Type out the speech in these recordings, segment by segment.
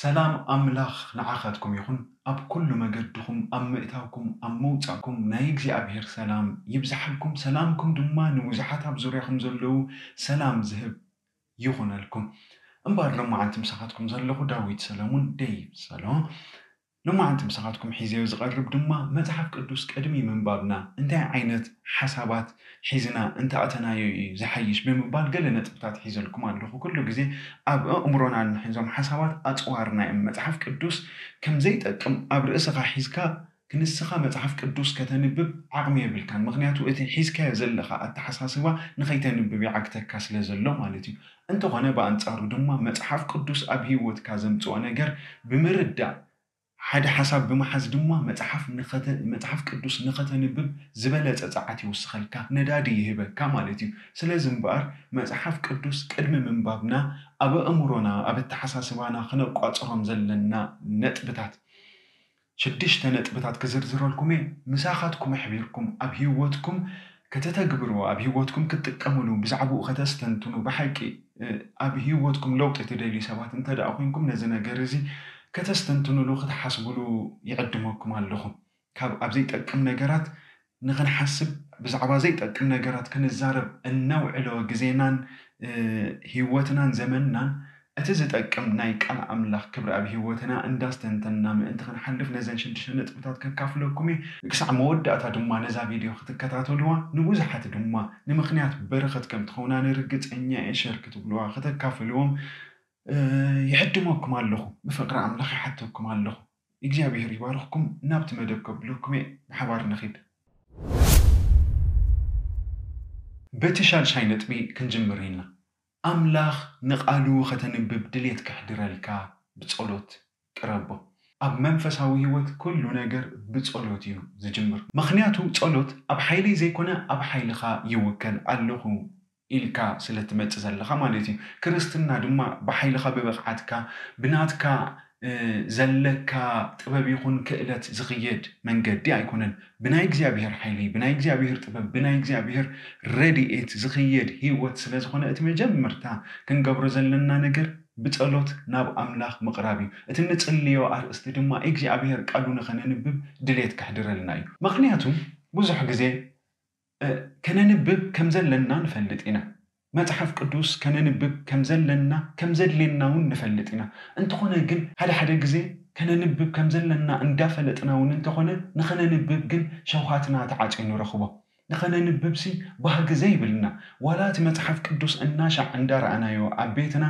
ሰላም ኣምላኽ ንዓኻትኩም ይኹን። ኣብ ኩሉ መገድኩም ኣብ ምእታውኩም ኣብ መውፃእኩም ናይ እግዚኣብሔር ሰላም ይብዛሓልኩም ሰላምኩም ድማ ንብዙሓት ኣብ ዙርያኩም ዘለው ሰላም ዝህብ ይኹነልኩም። እምበር ሎማዓንቲ ምሳኻትኩም ዘለኹ ዳዊት ሰሎሙን ደይብ ሰሎም ሎማዓንቲ ምሳኻትኩም ሒዘዮ ዝቐርብ ድማ መፅሓፍ ቅዱስ ቅድሚ ምንባብና እንታይ ዓይነት ሓሳባት ሒዝና እንተኣተናዮ እዩ ዝሓይሽ? ብምባል ገለ ነጥብታት ሒዘልኩም ኣለኹ። ኩሉ ግዜ ኣብ ኣእምሮና ንሕዞም ሓሳባት ኣፅዋርና እዮም። መፅሓፍ ቅዱስ ከም ዘይጠቅም ኣብ ርእስኻ ሒዝካ ክንስኻ መፅሓፍ ቅዱስ ከተንብብ ዓቕሚ የብልካን። ምክንያቱ እቲ ሒዝካዮ ዘለካ ኣተሓሳስባ ንከይተንብብ ይዓግተካ ስለ ዘሎ ማለት እዩ። እንተኾነ ብኣንፃሩ ድማ መፅሓፍ ቅዱስ ኣብ ሂወትካ ዘምፅኦ ነገር ብምርዳእ ሓደ ሓሳብ ብምሓዝ ድማ መፅሓፍ ቅዱስ ንኸተንብብ ዝበለፀ ፀዓት ይውስኸልካ ነዳዲ ይህበካ ማለት እዩ። ስለዚ እምበኣር መፅሓፍ ቅዱስ ቅድሚ ምንባብና ኣብ ኣእምሮና ኣብ ኣተሓሳስባና ክነቋፅሮም ዘለና ነጥብታት ሽዱሽተ ነጥብታት ክዝርዝረልኩም እየ። ምሳኻትኩም ኣሕቢርኩም ኣብ ሂወትኩም ከተተግብርዎ ኣብ ሂወትኩም ክትጥቀምሉ ብዛዕባኡ ከተስተንትኑ ብሓቂ ኣብ ሂወትኩም ለውጢ ትደልዩ ሰባት እንተደኣ ኮንኩም ነዚ ነገር እዚ ከተስተንትንሉ ክትሓስብሉ ይዕድመኩም ኣለኹም። ካብ ኣብ ዘይጠቅም ነገራት ንክንሓስብ ብዛዕባ ዘይጠቅም ነገራት ክንዛረብ እነውዕሎ ግዜናን ሂወትናን ዘመንናን እቲ ዝጠቅም ናይ ቃል ኣምላኽ ክብሪ ኣብ ሂወትና እንዳስተንተና ምእንቲ ክንሓልፍ ነዘን ሽዱሽተ ነጥብታት ከካፍለኩም እየ። ክሳዕ መወዳእታ ድማ ነዛ ቪድዮ ክትከታተልዋ ንብዙሓት ድማ ንምክንያት በረኸት ከም ትኸውና ንርግፀኛ የሸር ክትብልዋ ክተካፍልዎም ይዕድመኩም ኣለኹ ብፍቅሪ ኣምላኽ ይሓተኩም ኣለኹ እግዚኣብሔር ይባርኽኩም ናብቲ መደብ ከብለኩም እየ ብሓባር ንኺድ በቲ ሻልሻይ ነጥቢ ክንጅምር ኢና ኣምላኽ ንቓሉ ከተንብብ ድሌት ክሕድረልካ ብፀሎት ቅረቦ። ኣብ መንፈሳዊ ሂወት ኩሉ ነገር ብፀሎት እዩ ዝጅምር። ምክንያቱ ፀሎት ኣብ ሓይለይ ዘይኮነ ኣብ ሓይልኻ ይውከል ኣለኹ ኢልካ ስለትመፅእ ዘለካ ማለት እዩ። ክርስትና ድማ ብሓይልካ ብብቕዓትካ ብናትካ ዘለካ ጥበብ ይኹን ክእለት ዝኽየድ መንገዲ ኣይኮነን። ብናይ እግዚኣብሔር ሓይሊ ብናይ እግዚኣብሔር ጥበብ ብናይ እግዚኣብሔር ረድኤት ዝኽየድ ሂወት ስለዝኮነ እቲ መጀመርታ ክንገብሮ ዘለና ነገር ብፀሎት ናብ ኣምላኽ ምቕራብ እዩ። እቲ ንፅልዮ ኣርእስቲ ድማ እግዚኣብሔር ቃሉ ንኸነንብብ ድሌት ክሕድረልና እዩ። ምክንያቱም ብዙሕ ግዜ ከነንብብ ከም ዘለና ንፈልጥ ኢና። መፅሓፍ ቅዱስ ከነንብብ ከም ዘለና ከም ዘድልየና እውን ንፈልጥ ኢና። እንተኾነ ግን ሓደ ሓደ ግዜ ከነንብብ ከም ዘለና እንዳፈለጥና እውን እንተኾነ ንኸነንብብ ግን ሸውሃትና ተዓፂኑ ንረኽቦ ንኸነንብብሲ ባህጊ ዘይብልና ዋላ እቲ መፅሓፍ ቅዱስ እናሻዕ እንዳረኣናዮ ኣብ ቤትና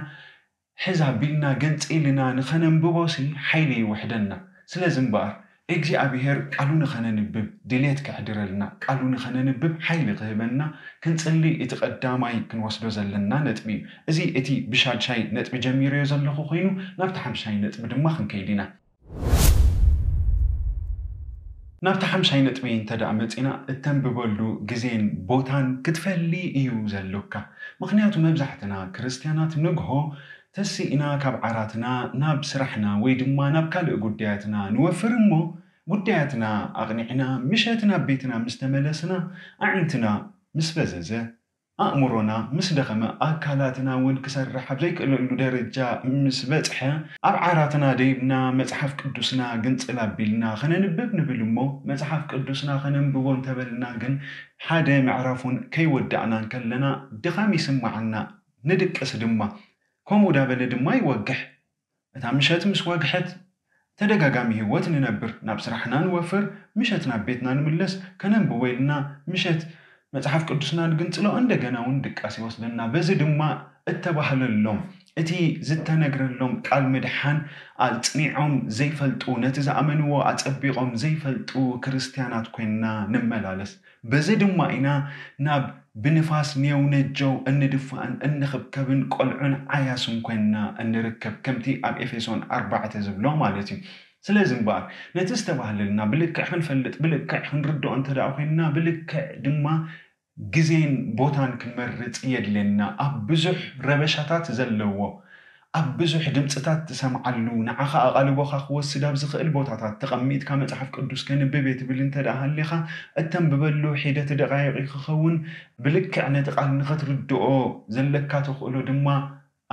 ሕዛ ቢልና ገንፂልና ንኸነንብቦሲ ሓይሊ ይውሕደና ስለዚ እምበኣር እግዚኣብሔር ቃሉ ንኸነንብብ ድሌት ክሕድረልና ቃሉ ንኸነንብብ ሓይሊ ክህበና ክንፅሊ እቲ ቀዳማይ ክንወስዶ ዘለና ነጥቢ እዩ። እዚ እቲ ብሻድሻይ ነጥቢ ጀሚሮዮ ዘለኹ ኮይኑ ናብቲ ሓምሻይ ነጥቢ ድማ ክንከይድ ኢና። ናብቲ ሓምሻይ ነጥቢ እንተደኣ መፂና እተንብበሉ ግዜን ቦታን ክትፈሊ እዩ ዘለካ። ምክንያቱ መብዛሕትና ክርስትያናት ንግሆ ተሲኢና ካብ ዓራትና ናብ ስራሕና ወይ ድማ ናብ ካልእ ጉዳያትና ንወፍር እሞ ጉዳያትና ኣቕኒዕና ምሸት ናብ ቤትና ምስ ተመለስና ኣዒንትና ምስ በዘዘ ኣእምሮና ምስ ደኸመ ኣካላትና እውን ክሰርሕ ኣብ ዘይክእለሉ ደረጃ ምስ በፅሐ ኣብ ዓራትና ደይብና መፅሓፍ ቅዱስና ግንፅል ኣቢልና ከነንብብ ንብል እሞ መፅሓፍ ቅዱስና ከነንብቦ እንተበልና ግን ሓደ ምዕራፉን ከይወዳእና ከለና ድኻም ይስማዓና ንድቅስ ድማ ከምኡ ዳበለ ድማ ይወግሕ እታ ምሸት ምስ ወግሐት ተደጋጋሚ ሂወት ንነብር ናብ ስራሕና ንወፍር። ምሸት ናብ ቤትና ንምለስ ከነንብቦ ኢልና ምሸት። መፅሓፍ ቅዱስና ንግንፅሎ እንደገና እውን ድቃስ ይወስደና። በዚ ድማ እተባህለሎም እቲ ዝተነግረሎም ቃል ምድሓን ኣፅኒዖም ዘይፈልጡ ነቲ ዝኣመንዎ ኣፀቢቖም ዘይፈልጡ ክርስትያናት ኮይንና ንመላለስ። በዚ ድማ ኢና ናብ ብንፋስ ኔውነጀው እንድፋእን እንኽብከብን ቆልዑን ዓያስን ኮይንና እንርከብ ከምቲ ኣብ ኤፌሶን ኣርባዕተ ዝብሎ ማለት እዩ። ስለዚ እምበኣር ነቲ ዝተባህለልና ብልክዕ ክንፈልጥ ብልክዕ ክንርድኦ እንተደኣ ኮይንና ብልክዕ ድማ ግዜን ቦታን ክንመርፅ የድልየና። ኣብ ብዙሕ ረበሻታት ዘለዎ ኣብ ብዙሕ ድምፅታት ትሰምዓሉ ንዓኻ ኣቓልቦካ ክወስድ ኣብ ዝኽእል ቦታታት ተቐሚጥካ መፅሓፍ ቅዱስ ከንብብ ትብል እንተደኣ ሃሊኻ እተንብበሉ ሒደት ደቃይቂ ክኸውን ብልክዕ ነቲ ቃል ንኸትርድኦ ዘለካ ተኽእሎ ድማ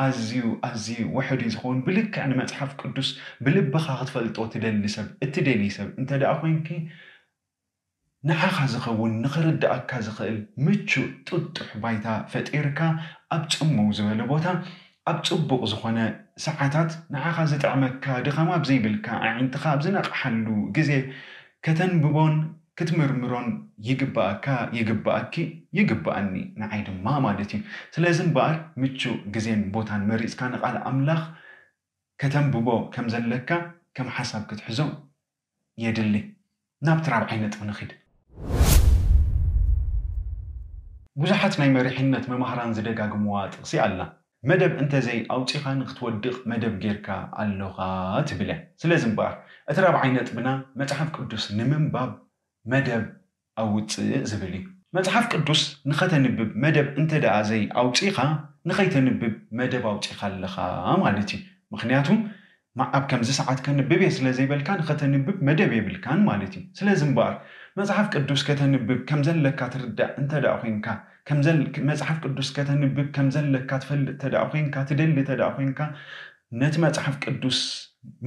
ኣዝዩ ኣዝዩ ውሕድ እዩ ዝኸውን። ብልክዕ ንመፅሓፍ ቅዱስ ብልብኻ ክትፈልጦ ትደሊ ሰብ እትደልይ ሰብ እንተ ደኣ ኮንኪ ንዓኻ ዝኸውን ንኽርዳእካ ዝኽእል ምቹእ ጥጡሕ ባይታ ፈጢርካ ኣብ ፅምው ዝበለ ቦታ ኣብ ፅቡቕ ዝኾነ ሰዓታት ንዓኻ ዝጥዕመካ ድኸማ ብዘይብልካ ኣዒንትኻ ኣብ ዝነቕሓሉ ግዜ ከተንብቦን ክትምርምሮን ይግባአካ ይግባአኪ ይግባአኒ ንዓይ ድማ ማለት እዩ። ስለዚ እምበኣር ምቹእ ግዜን ቦታን መሪፅካ ንቓል ኣምላኽ ከተንብቦ ከም ዘለካ ከም ሓሳብ ክትሕዞ የድሊ። ናብቲ ራብዓይ ነጥቢ ንኺድ። ብዙሓት ናይ መሪሕነት መምሃራን ዝደጋግምዋ ጥቕሲ ኣላ መደብ እንተዘይ ኣውፂኻ ንክትወድቕ መደብ ጌርካ ኣለኻ ትብል እያ። ስለዚ እምበኣር እቲ ራብዓይ ነጥብና መፅሓፍ ቅዱስ ንምንባብ መደብ ኣውፅእ ዝብል እዩ። መፅሓፍ ቅዱስ ንኸተንብብ መደብ እንተ ደኣ ዘይ ኣውፂኻ ንኸይተንብብ መደብ ኣውፂኻ ኣለኻ ማለት እዩ። ምክንያቱ ኣብ ከምዚ ሰዓት ከንብብ እየ ስለ ዘይበልካ ንኸተንብብ መደብ የብልካን ማለት እዩ። ስለዚ እምበኣር መፅሓፍ ቅዱስ ከተንብብ ከም ዘለካ ትርዳእ እንተ ደኣ ኮንካ መፅሓፍ ቅዱስ ከተንብብ ከም ዘለካ ትፈልጥ ተደኣ ኮንካ ትደሊ ተደኣ ኮንካ ነቲ መፅሓፍ ቅዱስ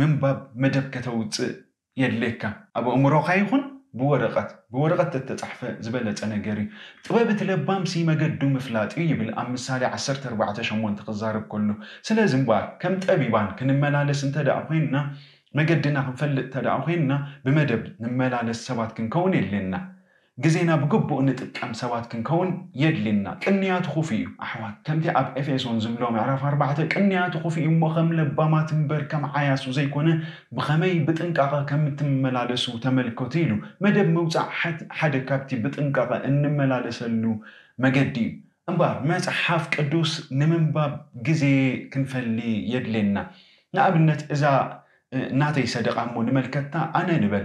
ምንባብ መደብ ከተውፅእ የድልየካ። ኣብ ኣእምሮካ ይኹን ብወረቐት ብወረቐት ተተፃሕፈ ዝበለፀ ነገር እዩ። ጥበብ እቲ መገዱ ምፍላጥ እዩ ይብል። ኣብ ምሳሌ 14:8 ክዛረብ ከሎ ስለዚ እምበኣር ከም ጠቢባን ክንመላለስ እንተ ደኣ ኮይንና መገድና ክንፈልጥ ተደኣ ኮይንና ብመደብ ንመላለስ ሰባት ክንከውን የድልየና ግዜና ብግቡእ ንጥቀም ሰባት ክንከውን የድልየና። ቅንያቱ ክፉ እዩ። ኣሕዋት ከምቲ ኣብ ኤፌሶን ዝብሎ ምዕራፍ ኣርባዕተ ቅንያቱ ክፉ እዩ እሞ ከም ለባማት እምበር ከም ዓያሱ ዘይኮነ ብኸመይ ብጥንቃቐ ከም እትመላለሱ ተመልከቱ ኢሉ መደብ ምውፃእ ሓደ ካብቲ ብጥንቃቐ እንመላለሰሉ መገዲ እዩ። እምበር መፅሓፍ ቅዱስ ንምንባብ ግዜ ክንፈሊ የድልየና። ንኣብነት እዛ እናተይ ሰደቃ እሞ ንመልከትታ ኣነ ንበል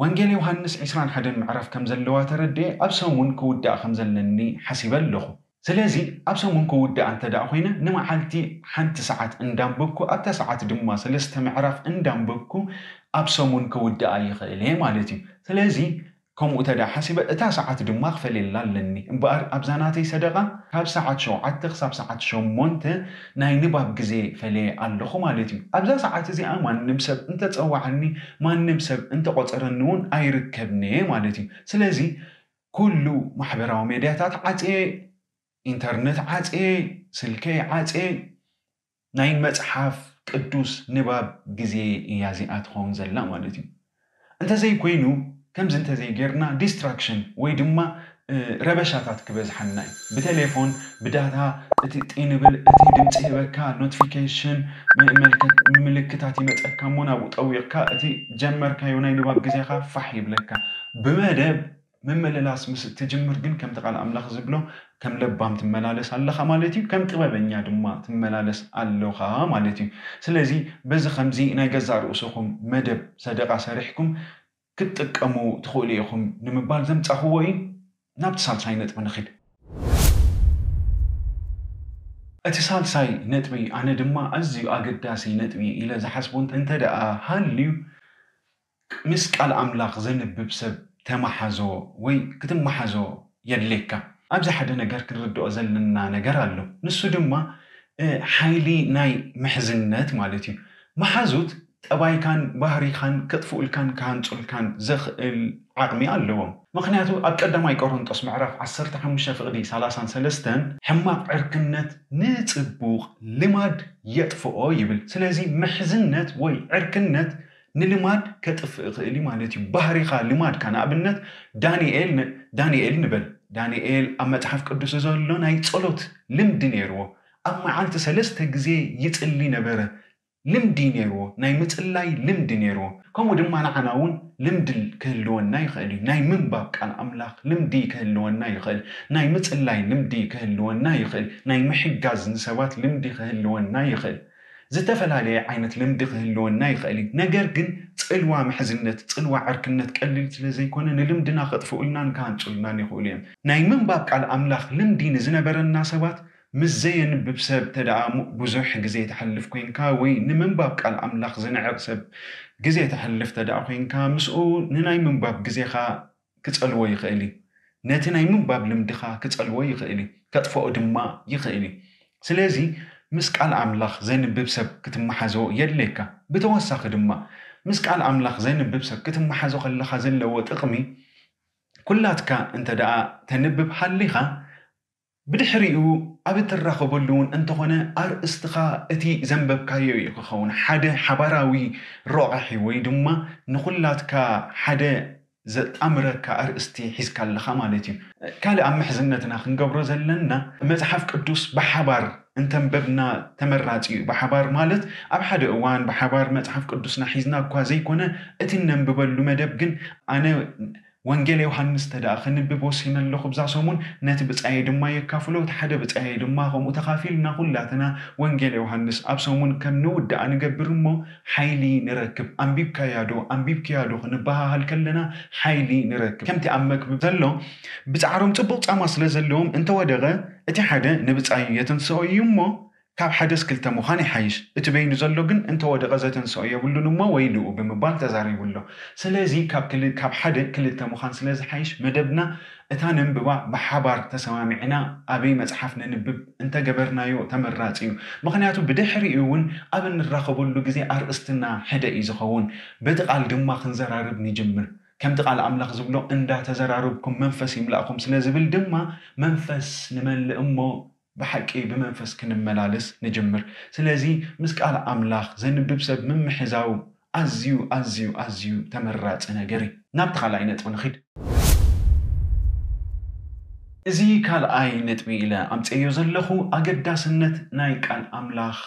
ወንጌል ዮሃንስ 21 ምዕራፍ ከም ዘለዋ ተረድየ ኣብ ሰሙን ክውዳእ ከም ዘለኒ ሓሲበ ኣለኹ። ስለዚ ኣብ ሰሙን ክውዳእ እንተ ደኣ ኮይነ ንመዓልቲ ሓንቲ ሰዓት እንዳንበብኩ ኣብታ ሰዓት ድማ ሰለስተ ምዕራፍ እንዳንበብኩ ኣብ ሰሙን ክውዳእ ይኽእል እየ ማለት እዩ። ስለዚ ከምኡ ተዳ ሓሲበ እታ ሰዓት ድማ ክፈልየላ ኣለኒ። እምበኣር ኣብዛ ናተይ ሰደቃ ካብ ሰዓት ሸውዓተ ክሳብ ሰዓት ሸሞንተ ናይ ንባብ ግዜ ፈለየ ኣለኹ ማለት እዩ። ኣብዛ ሰዓት እዚኣ ማንም ሰብ እንተፀዋዓኒ ማንም ሰብ እንተቆፀረኒ እውን ኣይርከብነ ማለት እዩ። ስለዚ ኩሉ ማሕበራዊ ሜድያታት ዓፅየ ኢንተርነት ዓፅየ ስልከይ ዓፅየ ናይ መፅሓፍ ቅዱስ ንባብ ግዜ እያ እዚኣ ትኸውን ዘላ ማለት እዩ። እንተዘይ ከምዚ እንተዘይጌርና distraction ወይ ድማ ረበሻታት ክበዝሓና እዩ። ብቴሌፎን ብ data እቲ ጢንብል እቲ ድምፂ ሂበካ notification ምልክታት ይመፀካ እሞ ናብኡ ጠዊቕካ እቲ ጀመርካዮ ናይ ንባብ ግዜካ ፋሕ ይብለካ። ብመደብ ምምልላስ ምስ እትጅምር ግን ከምቲ ቃል ኣምላኽ ዝብሎ ከም ለባም ትመላለስ ኣለኻ ማለት እዩ። ከም ጥበበኛ ድማ ትመላለስ ኣለኻ ማለት እዩ። ስለዚ በዚ ከምዚ ናይ ገዛእ ርእስኹም መደብ ሰደቃ ሰሪሕኩም ክትጥቀሙ ትኽእሉ ኢኹም ንምባል ዘምፃኽዎ እዩ። ናብቲ ሳልሳይ ነጥቢ ንኽድ እቲ ሳልሳይ ነጥቢ ኣነ ድማ ኣዝዩ ኣገዳሲ ነጥቢ ኢለ ዝሓስቦ እንተ ደኣ ሃልዩ ምስ ቃል ኣምላኽ ዘንብብ ሰብ ተመሓዞ ወይ ክትመሓዞ የድልየካ። ኣብዚ ሓደ ነገር ክንርድኦ ዘለና ነገር ኣሎ። ንሱ ድማ ሓይሊ ናይ ምሕዝነት ማለት እዩ። መሓዙት ጠባይካን ባህሪኻን ከጥፍኡልካን ካሃንፁልካን ዘኽእል ዓቕሚ ኣለዎም ምክንያቱ ኣብ ቀዳማይ ቆሮንጦስ ምዕራፍ 15 ፍቕዲ 33 ሕማቅ ዕርክነት ንፅቡቕ ልማድ የጥፍኦ ይብል ስለዚ ምሕዝነት ወይ ዕርክነት ንልማድ ከጥፍእ ክእል ማለት እዩ ባህሪኻ ልማድካ ንኣብነት ዳንኤል ዳንኤል ንበል ዳንኤል ኣብ መፅሓፍ ቅዱስ ዘሎ ናይ ፀሎት ልምዲ ነይርዎ. ኣብ መዓልቲ ሰለስተ ግዜ ይፅሊ ነበረ ልምዲ ነይርዎ ናይ ምፅላይ ልምዲ ነይርዎ። ከምኡ ድማ ንዓና እውን ልምዲ ክህልወና ይኽእል እዩ። ናይ ምንባብ ቃል ኣምላኽ ልምዲ ክህልወና ይኽእል። ናይ ምፅላይ ልምዲ ክህልወና ይኽእል። ናይ ምሕጋዝ ንሰባት ልምዲ ክህልወና ይኽእል። ዝተፈላለየ ዓይነት ልምዲ ክህልወና ይኽእል እዩ። ነገር ግን ፅልዋ ምሕዝነት ፅልዋ ዕርክነት ቀሊል ስለዘይኮነ ንልምድና ከጥፍኡልናን ክሃንፁልናን ይኽእሉ እዮም። ናይ ምንባብ ቃል ኣምላኽ ልምዲ ንዝነበረና ሰባት ምስ ዘየንብብ ሰብ ተደኣ ብዙሕ ግዜ ተሕልፍ ኮንካ ወይ ንምንባብ ቃል ኣምላኽ ዝንዕቕ ሰብ ግዜ ተሕልፍ ተደኣ ኮንካ ምስኡ ንናይ ምንባብ ግዜኻ ክፀልዎ ይኽእል እዩ። ነቲ ናይ ምንባብ ልምድኻ ክፀልዎ ይኽእል እዩ። ከጥፍኦ ድማ ይኽእል እዩ። ስለዚ ምስ ቃል ኣምላኽ ዘንብብ ሰብ ክትመሓዞ የድለየካ ብተወሳኺ ድማ ምስ ቃል ኣምላኽ ዘንብብ ሰብ ክትመሓዞ ከለካ ዘለዎ ጥቕሚ ኩላትካ እንተ ደኣ ተንብብ ሃሊኻ ብድሕሪኡ ኣብ እትራኸበሉ እውን እንተኾነ ኣርእስትኻ እቲ ዘንበብካዮ እዩ ክኸውን ሓደ ሓባራዊ ረቑሒ ወይ ድማ ንኩላትካ ሓደ ዘጣምረካ ኣርእስቲ ሒዝካ ኣለካ ማለት እዩ። ካልእ ኣብ ምሕዝነትና ክንገብሮ ዘለና መፅሓፍ ቅዱስ ብሓባር እንተንበብና ተመራፂ እዩ። ብሓባር ማለት ኣብ ሓደ እዋን ብሓባር መፅሓፍ ቅዱስና ሒዝና እኳ ዘይኮነ እቲ ነንብበሉ መደብ ግን ኣነ ወንጌል ዮሃንስ ተደኣ ክንብብ ወሲነ ኣለኹ ብዛ ሰሙን ነቲ ብፃየ ድማ የካፍሎ እቲ ሓደ ብፃየ ድማ ከምኡ ተኻፊልና ኩላትና ወንጌል ዮሃንስ ኣብ ሰሙን ከም ንውዳኣ ንገብር እሞ ሓይሊ ንረክብ። ኣንቢብካያዶ ኣንቢብክያዶ ክንበሃሃል ከለና ሓይሊ ንረክብ። ከምቲ ኣብ መክብብ ዘሎ ብፃዕሮም ፅቡቅ ፃማ ስለ ዘለዎም እንተወደቐ እቲ ሓደ ንብፃዩ የተንስኦ እዩ እሞ ካብ ሓደስ ክልተ ምዃን ይሓይሽ። እቲ በይኑ ዘሎ ግን እንተወደቐ ዘተንስኦ የብሉን እሞ ወይልኡ ብምባል ተዛሪቡሎ። ስለዚ ካብ ሓደ ክልተ ምዃን ስለ ዝሓይሽ መደብና እታ ነንብባ ብሓባር ተሰማሚዕና ኣበይ መፅሓፍ ነንብብ እንተገበርናዮ ተመራፂ እዩ። ምክንያቱ ብድሕሪኡ እውን ኣብ እንራኸበሉ ግዜ ኣርእስትና ሕደ እዩ ዝኸውን። በቲ ቃል ድማ ክንዘራርብ ንጅምር። ከምቲ ቃል ኣምላኽ ዝብሎ እንዳተዘራርብኩም መንፈስ ይምላእኩም ስለ ዝብል ድማ መንፈስ ንመልእ እሞ ብሓቂ ብመንፈስ ክንመላለስ ንጅምር ስለዚ ምስ ቃል ኣምላኽ ዘንብብ ሰብ ምምሕዛው ኣዝዩ ኣዝዩ ኣዝዩ ተመራፂ ነገር እዩ ናብቲ ካልኣይ ነጥቢ ንኺድ። እዚ ካልኣይ ነጥቢ ኢለ ኣምፀዮ ዘለኹ ኣገዳስነት ናይ ቃል ኣምላኽ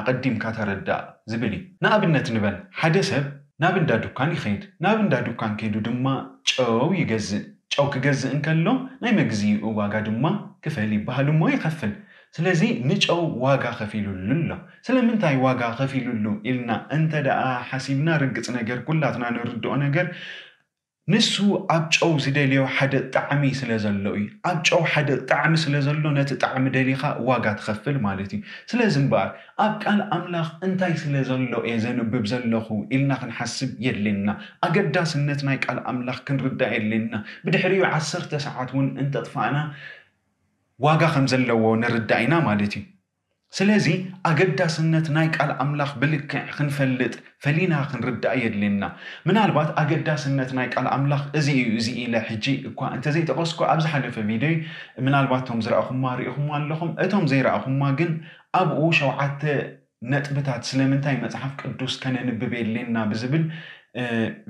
ኣቐዲምካ ተረዳእ ዝብል እዩ። ንኣብነት ንበል ሓደ ሰብ ናብ እንዳ ዱካን ይኸይድ ናብ እንዳ ዱካን ከይዱ ድማ ጨው ይገዝእ ጨው ክገዝእ እንከሎ ናይ መግዝኡ ዋጋ ድማ ክፈል ይበሃል እሞ ይኸፍል። ስለዚ ንጨው ዋጋ ከፊሉሉ ኣሎ። ስለምንታይ ዋጋ ከፊሉሉ ኢልና እንተ ደኣ ሓሲብና ርግፅ ነገር ኩላትና ንርድኦ ነገር ንሱ ኣብ ጨው ዝደልዮ ሓደ ጣዕሚ ስለ ዘሎ እዩ። ኣብ ጨው ሓደ ጣዕሚ ስለ ዘሎ ነቲ ጣዕሚ ደሊኻ ዋጋ ትኸፍል ማለት እዩ። ስለዚ እምበኣር ኣብ ቃል ኣምላኽ እንታይ ስለ ዘሎ እየ ዘንብብ ዘለኹ ኢልና ክንሓስብ የድልየና። ኣገዳስነት ናይ ቃል ኣምላኽ ክንርዳእ የድልየና። ብድሕሪኡ ዓሰርተ ሰዓት እውን እንተጥፋእና ዋጋ ከም ዘለዎ ንርዳእ ኢና ማለት እዩ ስለዚ ኣገዳስነት ናይ ቃል ኣምላኽ ብልክዕ ክንፈልጥ ፈሊና ክንርዳእ የድልየና። ምናልባት ኣገዳስነት ናይ ቃል ኣምላኽ እዚ እዩ እዚ ኢለ ሕጂ እኳ እንተዘይጠቀስኮ ኣብ ቪድዮ ምናልባት እቶም ዝረኣኹማ ሪኢኹማ ኣለኹም እቶም ዘይረኣኹማ ግን ኣብኡ ሸውዓተ ነጥብታት ስለምንታይ መፅሓፍ ቅዱስ ከነንብብ የድልየና ብዝብል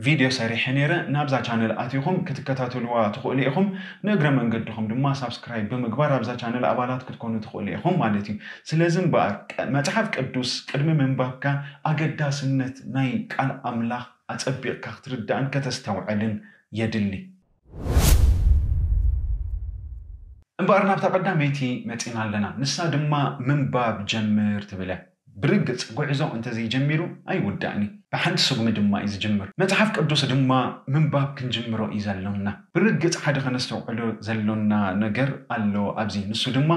ቪድዮ ሰሪሐ ነይረ። ናብዛ ቻነል ኣትኹም ክትከታተልዋ ትኽእሉ ኢኹም? ንእግረ መንገድኹም ድማ subscribe ብምግባር ኣብዛ ቻነል ኣባላት ክትኮኑ ትኽእሉ ኢኹም ማለት እዩ። ስለዚ እምበኣር መፅሓፍ ቅዱስ ቅድሚ ምንባብካ ኣገዳስነት ናይ ቃል ኣምላኽ ኣፀቢቕካ ክትርዳእን ከተስተውዕልን የድሊ። እምበኣር ናብታ ቀዳመይቲ መፂና ኣለና። ንሳ ድማ ምንባብ ጀምር ትብለ ብርግፅ ጉዕዞ እንተዘይጀሚሩ ኣይውዳእኒ። ብሓንቲ ስጉሚ ድማ እዩ ዝጅምር። መፅሓፍ ቅዱስ ድማ ምንባብ ክንጅምሮ እዩ ዘሎና ብርግፅ ሓደ ከነስተውዕሎ ዘሎና ነገር ኣሎ ኣብዚ ንሱ ድማ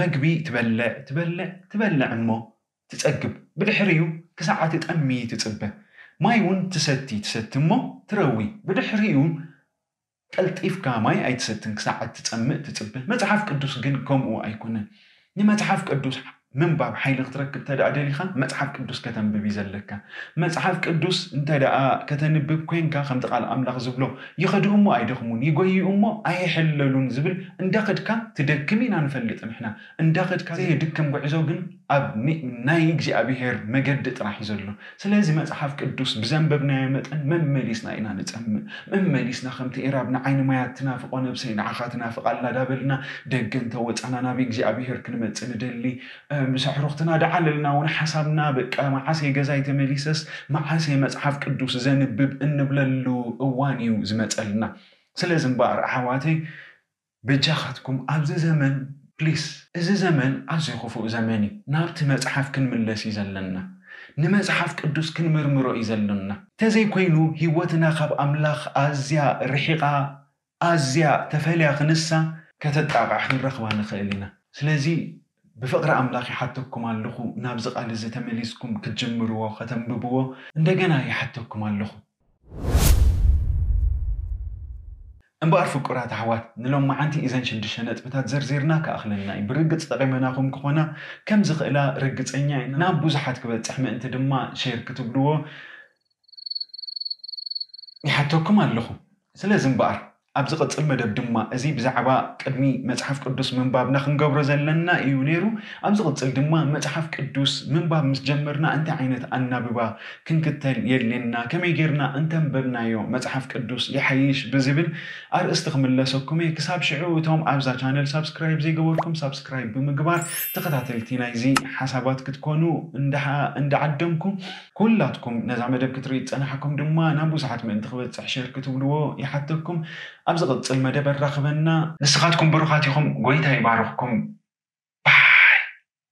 መግቢ ትበልዕ ትበልዕ ትበልዕ እሞ ትፀግብ ብድሕሪኡ ክሳዓት ጠሚ ትፅበ ማይ እውን ትሰቲ ትሰቲ እሞ ትረዊ። ብድሕሪኡ ቀልጢፍካ ማይ ኣይትሰትን ክሳዓት ትፀምእ ትፅበ መፅሓፍ ቅዱስ ግን ከምኡ ኣይኮነን። ንመፅሓፍ ቅዱስ ምንባብ ሓይሊ ክትረክብ ተደኣ ደሊኻ መፅሓፍ ቅዱስ ከተንብብ እዩ ዘለካ መፅሓፍ ቅዱስ እንተ ደኣ ከተንብብ ኮንካ ከምቲ ቃል ኣምላኽ ዝብሎ ይኸድኡ እሞ ኣይደኽሙን ይጎይኡ እሞ ኣይሕለሉን ዝብል እንዳኸድካ ትደክም ኢና ንፈልጥ ንሕና እንዳኸድካ ዘይድክም ጉዕዞ ግን ኣብ ናይ እግዚኣብሄር መገዲ ጥራሕ እዩ ዘሎ። ስለዚ መፅሓፍ ቅዱስ ብዘንበብናዮ መጠን መመሊስና ኢና ንፀምእ መመሊስና ከምቲ ኤራብ ንዓይኒ ማያት ትናፍቆ ነብሰይ ንዓኻ ትናፍቃላ ዳበልና ደገ እንተወፃና ናብ እግዚኣብሄር ክንመፅእ ንደሊ። ምስ ኣሕሩኽትና ዳዓለልና እውን ሓሳብና በቃ መዓሰ ገዛይ ተመሊሰስ መዓሰ መፅሓፍ ቅዱስ ዘንብብ እንብለሉ እዋን እዩ ዝመፀልና ስለዚ እምበኣር ኣሕዋተይ ብጃኻትኩም ኣብዚ ዘመን please እዚ ዘመን ኣዝዩ ክፉእ ዘመን እዩ። ናብቲ መፅሓፍ ክንምለስ እዩ ዘለና። ንመፅሓፍ ቅዱስ ክንምርምሮ እዩ ዘለና። እንተዘይኮይኑ ሂወትና ካብ ኣምላኽ ኣዝያ ርሒቓ ኣዝያ ተፈልያ ክንሳ ከተጣቃዕ ክንረኽባ ንኽእል ኢና። ስለዚ ብፍቅሪ ኣምላኽ ይሓተኩም ኣለኹ። ናብዚ ቃል እዚ ተመሊስኩም ክትጅምርዎ ከተንብብዎ እንደገና ይሓተኩም ኣለኹ እምበኣር ፍቁራት ኣሕዋት ንሎም መዓንቲ እዘን ሽዱሽተ ነጥብታት ዘርዚርና ከኣኽለና እዩ። ብርግፅ ጠቂመናኹም ክኾና ከም ዝኽእላ ርግፀኛ ኢና። ናብ ብዙሓት ክበፅሕ ምእንቲ ድማ ሸር ክትብልዎ ይሓተኩም ኣለኹ ስለዚ እምበኣር ኣብ ዝቕፅል መደብ ድማ እዚ ብዛዕባ ቅድሚ መፅሓፍ ቅዱስ ምንባብና ክንገብሮ ዘለና እዩ ነይሩ። ኣብ ዝቕፅል ድማ መፅሓፍ ቅዱስ ምንባብ ምስ ጀመርና እንታይ ዓይነት ኣናብባ ክንክተል የድልየና? ከመይ ጌርና እንተንበብናዮ መፅሓፍ ቅዱስ ይሓይሽ ብዝብል ኣርእስቲ ክምለሰኩም እየ። ክሳብ ሽዑ እቶም ኣብዛ channel subscribe ዘይገበርኩም subscribe ብምግባር ተኸታተልቲ ናይዚ ሓሳባት ክትኮኑ እንዳዓደምኩም ኩላትኩም ነዛ መደብ ክትርኢ ዝፀናሐኩም ድማ ናብ ብዙሓት ምእንቲ ክበፅሕ share ክትብልዎ ይሓተኩም ኣብ ዝቕፅል መደብ ኣራኽበና ንስኻትኩም ብሩኻት ኢኹም ጎይታ ይባርኽኩም